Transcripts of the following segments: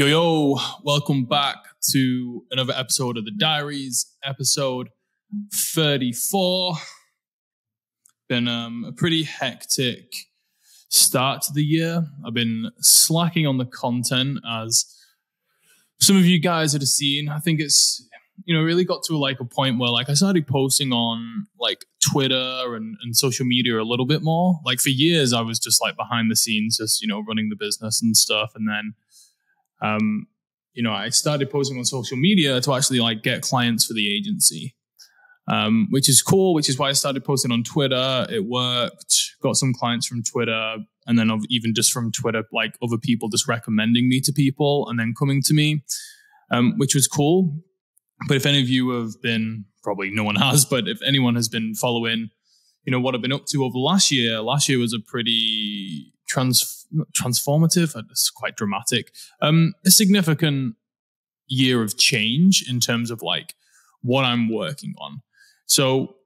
Yo, yo, welcome back to another episode of the Diaries, episode 34. Been um, a pretty hectic start to the year. I've been slacking on the content as some of you guys have seen. I think it's, you know, really got to like a point where like I started posting on like Twitter and, and social media a little bit more. Like for years, I was just like behind the scenes, just, you know, running the business and stuff. And then, um, you know, I started posting on social media to actually like get clients for the agency, um, which is cool. Which is why I started posting on Twitter. It worked. Got some clients from Twitter, and then even just from Twitter, like other people just recommending me to people, and then coming to me, um, which was cool. But if any of you have been, probably no one has, but if anyone has been following, you know what I've been up to over last year. Last year was a pretty trans transformative. It's quite dramatic. Um, a significant year of change in terms of like what I'm working on. So,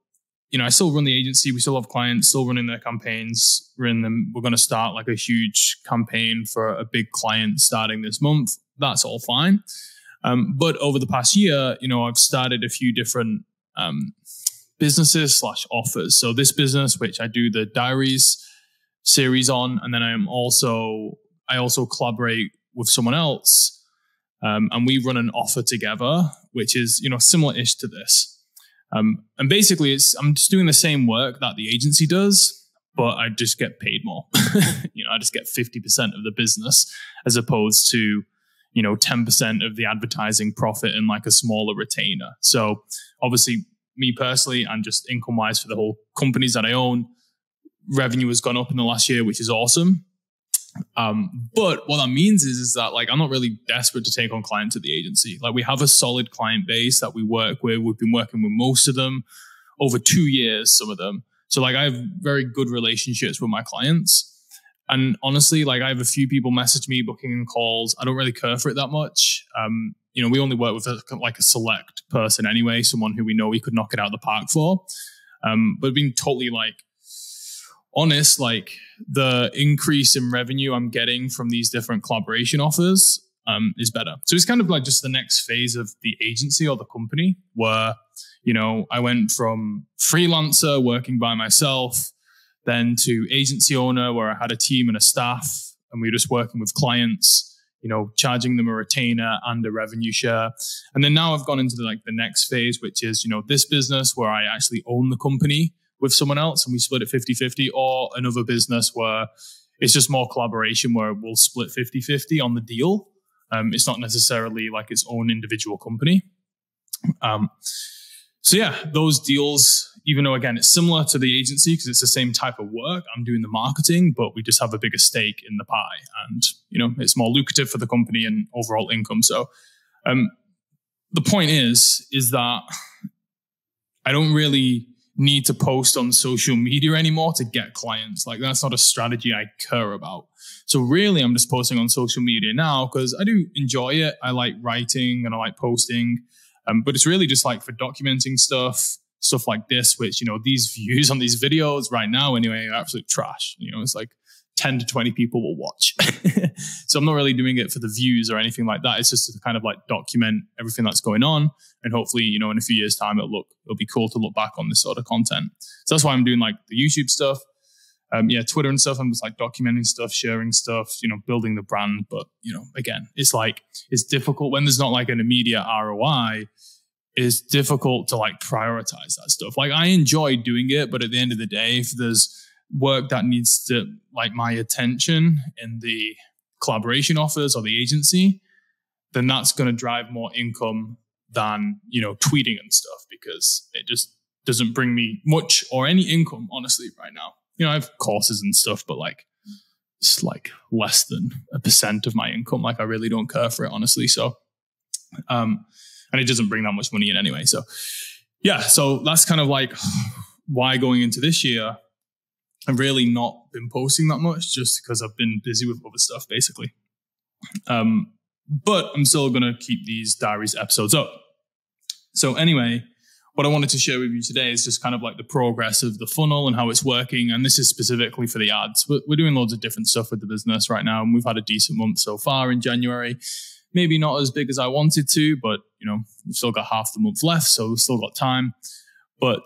you know, I still run the agency. We still have clients, still running their campaigns. We're in them. We're going to start like a huge campaign for a big client starting this month. That's all fine. Um, but over the past year, you know, I've started a few different um, businesses slash offers. So this business, which I do the diaries series on, and then I'm also I also collaborate with someone else, um, and we run an offer together, which is you know similar-ish to this. Um, and basically, it's I'm just doing the same work that the agency does, but I just get paid more. you know, I just get fifty percent of the business as opposed to you know 10% of the advertising profit and like a smaller retainer. So obviously, me personally, and just income wise for the whole companies that I own, revenue has gone up in the last year, which is awesome. Um, but what that means is, is that like I'm not really desperate to take on clients at the agency. Like we have a solid client base that we work with. We've been working with most of them over two years, some of them. So like I have very good relationships with my clients. And honestly, like I have a few people message me booking calls. I don't really care for it that much. Um, you know, we only work with a, like a select person anyway, someone who we know we could knock it out of the park for. Um, but being totally like honest, like the increase in revenue I'm getting from these different collaboration offers um, is better. So it's kind of like just the next phase of the agency or the company where, you know, I went from freelancer working by myself, then to agency owner where I had a team and a staff and we were just working with clients you know, charging them a retainer and a revenue share. And then now I've gone into the, like the next phase, which is, you know, this business where I actually own the company with someone else and we split it 50 50, or another business where it's just more collaboration where we'll split 50 50 on the deal. Um, it's not necessarily like its own individual company. Um, so yeah, those deals, even though again it's similar to the agency because it's the same type of work, I'm doing the marketing, but we just have a bigger stake in the pie, and you know it's more lucrative for the company and overall income. So um, the point is, is that I don't really need to post on social media anymore to get clients. Like that's not a strategy I care about. So really, I'm just posting on social media now because I do enjoy it. I like writing and I like posting, um, but it's really just like for documenting stuff, stuff like this, which you know these views on these videos right now anyway are absolute trash. You know, it's like 10 to 20 people will watch. so I'm not really doing it for the views or anything like that. It's just to kind of like document everything that's going on. And hopefully, you know, in a few years time, it'll look, it'll be cool to look back on this sort of content. So that's why I'm doing like the YouTube stuff. Um, yeah, Twitter and stuff. I'm just like documenting stuff, sharing stuff, you know, building the brand. But, you know, again, it's like, it's difficult when there's not like an immediate ROI it's difficult to like prioritize that stuff. Like I enjoy doing it, but at the end of the day, if there's work that needs to like my attention in the collaboration offers or the agency, then that's going to drive more income than, you know, tweeting and stuff because it just doesn't bring me much or any income, honestly, right now. You know, I have courses and stuff, but like it's like less than a percent of my income. Like I really don't care for it, honestly. So, um, and it doesn't bring that much money in anyway. So, yeah, so that's kind of like why going into this year, I've really not been posting that much just because I've been busy with other stuff, basically. Um, but I'm still going to keep these diaries episodes up. So, anyway, what I wanted to share with you today is just kind of like the progress of the funnel and how it's working. And this is specifically for the ads. We're, doing loads of different stuff with the business right now, and we've had a decent month so far in January. maybe not as big as I wanted to, but you know, we've still got half the month left, so we've still got time. But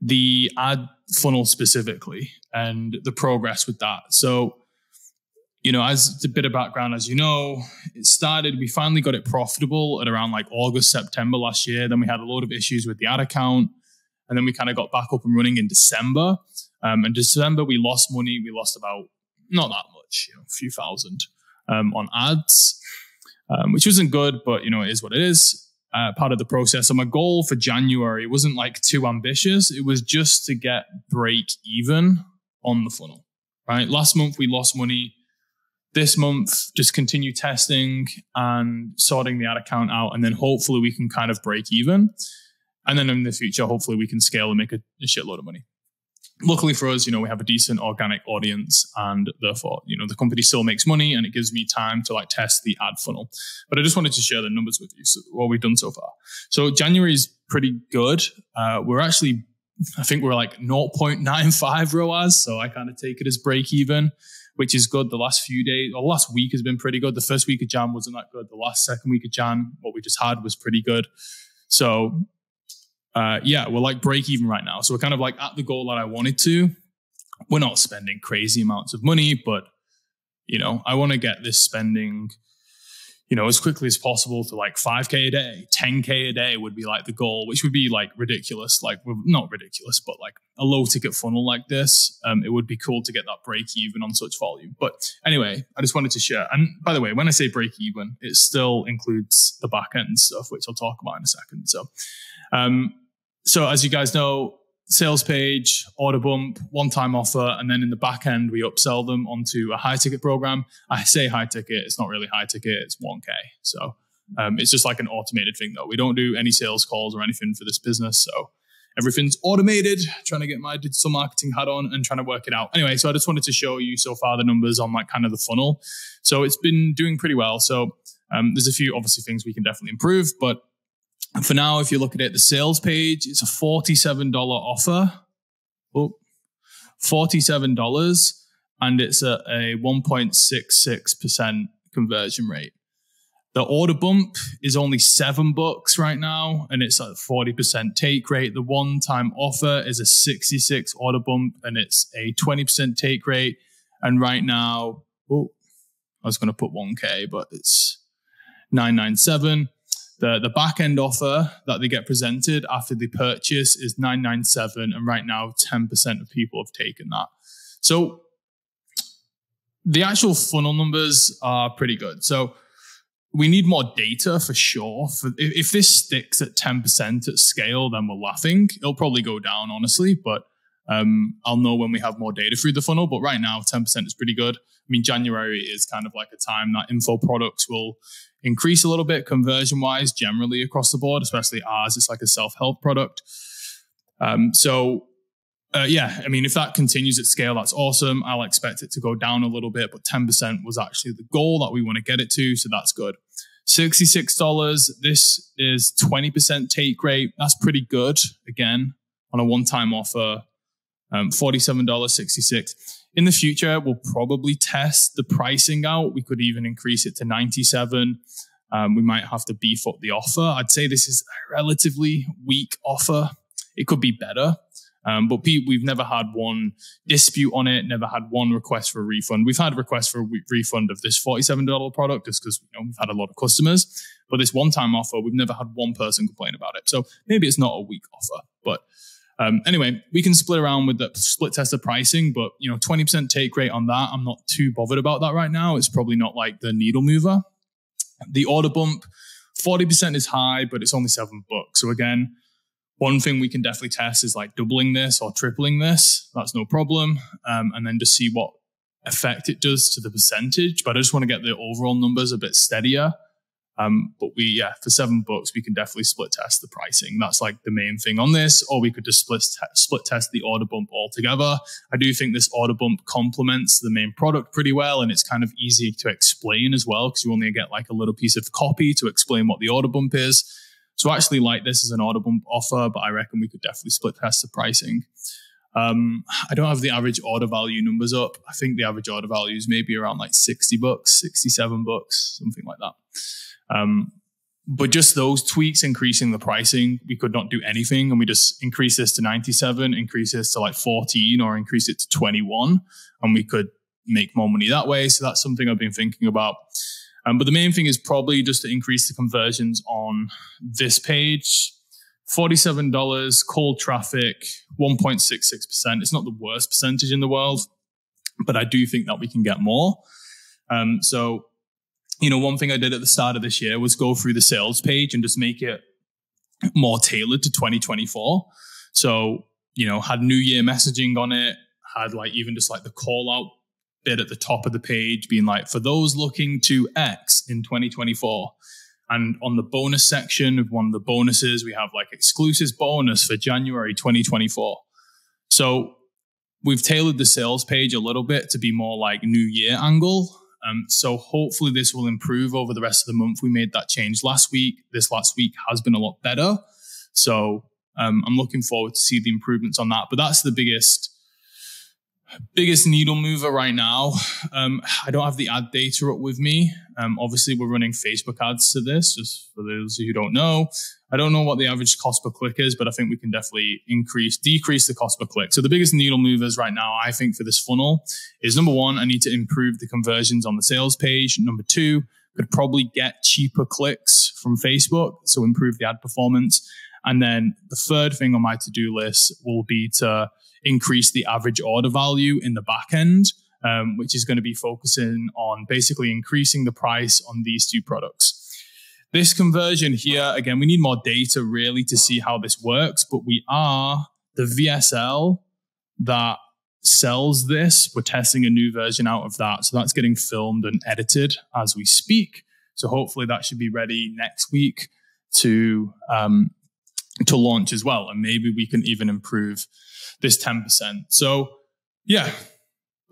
the ad funnel specifically and the progress with that. So, you know, as a bit of background, as you know, it started, we finally got it profitable at around like August, September last year. Then we had a lot of issues with the ad account. And then we kind of got back up and running in December. Um, in December, we lost money. We lost about not that much, you know, a few thousand um, on ads, um, which wasn't good, but you know, it is what it is. Uh, part of the process. So my goal for January wasn't like too ambitious. It was just to get break even on the funnel. Right. Last month we lost money. This month, just continue testing and sorting the ad account out, and then hopefully we can kind of break even. And then in the future, hopefully we can scale and make a, a shitload of money luckily for us, you know, we have a decent organic audience and therefore, you know, the company still makes money and it gives me time to like test the ad funnel. But I just wanted to share the numbers with you. So what we've done so far. So January is pretty good. Uh, we're actually, I think we're like 0.95 ROAS. So I kind of take it as break even, which is good. The last few days or last week has been pretty good. The first week of Jan wasn't that good. The last second week of Jan, what we just had was pretty good. So uh, yeah, we're like break even right now. So we're kind of like at the goal that I wanted to. We're not spending crazy amounts of money, but you know, I want to get this spending, you know, as quickly as possible to like 5k a day, 10k a day would be like the goal, which would be like ridiculous. Like not ridiculous, but like a low ticket funnel like this. Um, it would be cool to get that break even on such volume. But anyway, I just wanted to share. And by the way, when I say break even, it still includes the back end stuff, which I'll talk about in a second. So, um, so as you guys know, sales page, order bump, one time offer, and then in the back end, we upsell them onto a high ticket program. I say high ticket, it's not really high ticket, it's 1K. So um, it's just like an automated thing though. We don't do any sales calls or anything for this business. So everything's automated, trying to get my digital marketing hat on and trying to work it out. Anyway, so I just wanted to show you so far the numbers on like kind of the funnel. So it's been doing pretty well. So um, there's a few obviously things we can definitely improve, but and for now, if you look at it, the sales page, it's a $47 offer. Oh, $47 and it's a, a 1.66% conversion rate. The order bump is only seven bucks right now, and it's at 40% take rate. The one time offer is a 66 order bump, and it's a 20% take rate. And right now, oh, I was going to put 1K, but it's 997. The, the back end offer that they get presented after the purchase is 997 and right now 10% of people have taken that. So the actual funnel numbers are pretty good. So we need more data for sure. For if, if this sticks at 10% at scale, then we're laughing. It'll probably go down, honestly, but um, I'll know when we have more data through the funnel. But right now, 10% is pretty good. I mean, January is kind of like a time that info products will increase a little bit conversion wise generally across the board, especially ours. It's like a self help product. Um, so, uh, yeah, I mean, if that continues at scale, that's awesome. I'll expect it to go down a little bit, but 10% was actually the goal that we want to get it to. So that's good. $66. This is 20% take rate. That's pretty good. Again, on a one time offer, um, $47.66 in the future, we'll probably test the pricing out. We could even increase it to 97. Um, we might have to beef up the offer. I'd say this is a relatively weak offer. It could be better. Um, but we've never had one dispute on it, never had one request for a refund. We've had requests for a refund of this $47 product just because you know, we've had a lot of customers. But this one time offer, we've never had one person complain about it. So maybe it's not a weak offer, but um, anyway, we can split around with the split test of pricing, but you know, 20% take rate on that. I'm not too bothered about that right now. It's probably not like the needle mover. The order bump, 40% is high, but it's only seven bucks. So again, one thing we can definitely test is like doubling this or tripling this. That's no problem. Um, and then just see what effect it does to the percentage. But I just want to get the overall numbers a bit steadier. Um, but we, yeah, for seven bucks, we can definitely split test the pricing. That's like the main thing on this. Or we could just split, te- split test the order bump altogether. I do think this order bump complements the main product pretty well. And it's kind of easy to explain as well, because you only get like a little piece of copy to explain what the order bump is. So I actually like this as an order bump offer, but I reckon we could definitely split test the pricing. Um, I don't have the average order value numbers up. I think the average order value is maybe around like 60 bucks, 67 bucks, something like that. Um, but just those tweaks increasing the pricing, we could not do anything. And we just increase this to 97, increase this to like 14 or increase it to 21. And we could make more money that way. So that's something I've been thinking about. Um, but the main thing is probably just to increase the conversions on this page. $47, cold traffic, 1.66%. It's not the worst percentage in the world, but I do think that we can get more. Um, so, you know, one thing I did at the start of this year was go through the sales page and just make it more tailored to 2024. So, you know, had New Year messaging on it, had like even just like the call out bit at the top of the page being like, for those looking to X in 2024. And on the bonus section of one of the bonuses, we have like exclusive bonus for January 2024. So we've tailored the sales page a little bit to be more like new year angle. Um, so hopefully this will improve over the rest of the month. We made that change last week. This last week has been a lot better. So um, I'm looking forward to see the improvements on that. But that's the biggest biggest needle mover right now. Um, I don't have the ad data up with me. Um, obviously, we're running Facebook ads to this, just for those who don't know. I don't know what the average cost per click is, but I think we can definitely increase, decrease the cost per click. So the biggest needle movers right now, I think, for this funnel is number one, I need to improve the conversions on the sales page. Number two, could probably get cheaper clicks from Facebook, so improve the ad performance. And then the third thing on my to-do list will be to increase the average order value in the back end, um, which is going to be focusing on basically increasing the price on these two products. This conversion here, again, we need more data really to see how this works, but we are the VSL that sells this. We're testing a new version out of that. So that's getting filmed and edited as we speak. So hopefully that should be ready next week to um, to launch as well. And maybe we can even improve this 10%. So yeah,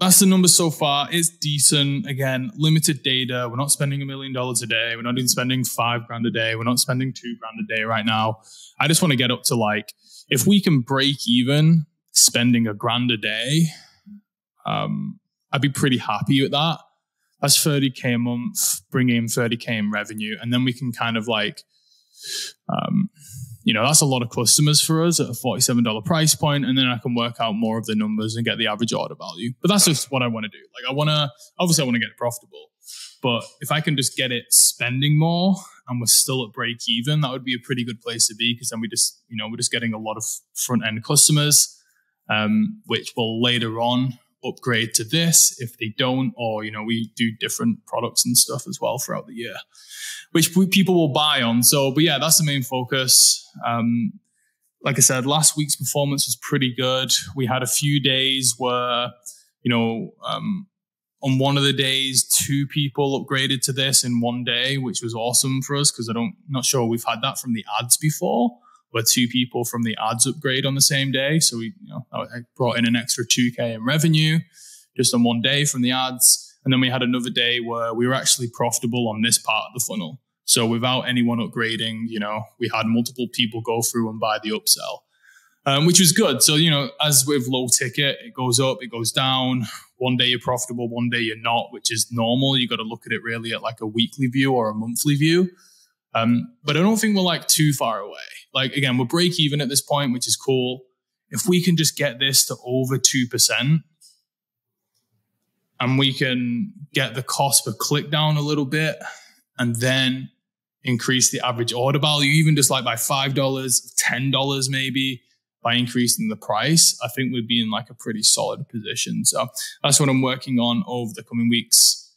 that's the number so far. It's decent. Again, limited data. We're not spending a million dollars a day. We're not even spending five grand a day. We're not spending two grand a day right now. I just want to get up to like, if we can break even spending a grand a day, um, I'd be pretty happy with that. That's 30K a month, bringing in 30K in revenue. And then we can kind of like, um, you know, that's a lot of customers for us at a $47 price point, And then I can work out more of the numbers and get the average order value. But that's just what I want to do. Like I want to, obviously I want to get it profitable, but if I can just get it spending more and we're still at break even, that would be a pretty good place to be because then we just, you know, we're just getting a lot of front end customers, um, which will later on upgrade to this if they don't, or, you know, we do different products and stuff as well throughout the year which people will buy on. So, but yeah, that's the main focus. Um, like I said, last week's performance was pretty good. We had a few days where, you know, um, on one of the days, two people upgraded to this in one day, which was awesome for us because I don't, not sure we've had that from the ads before, where two people from the ads upgrade on the same day. So we, you know, I brought in an extra 2K in revenue just on one day from the ads. And then we had another day where we were actually profitable on this part of the funnel. So without anyone upgrading, you know, we had multiple people go through and buy the upsell, um, which was good. So, you know, as with low ticket, it goes up, it goes down. One day you're profitable, one day you're not, which is normal. You got to look at it really at like a weekly view or a monthly view. Um, but I don't think we're like too far away. Like again, we're break even at this point, which is cool. If we can just get this to over 2%, and we can get the cost per click down a little bit and then increase the average order value, even just like by $5, $10 maybe by increasing the price, I think we'd be in like a pretty solid position. So that's what I'm working on over the coming weeks.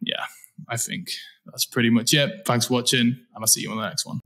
Yeah, I think that's pretty much it. Thanks for watching and I'll see you on the next one.